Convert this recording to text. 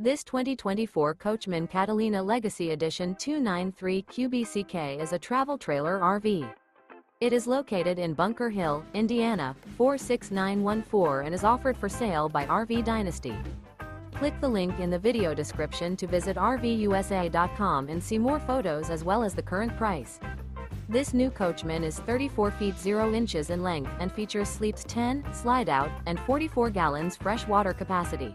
This 2024 Coachmen Catalina Legacy Edition 293 QBCK is a travel trailer RV. It is located in Bunker Hill, Indiana, 46914 and is offered for sale by RV Dynasty. Click the link in the video description to visit RVUSA.com and see more photos as well as the current price. This new Coachmen is 34 feet 0 inches in length and features sleeps 10, slide out, and 44 gallons fresh water capacity.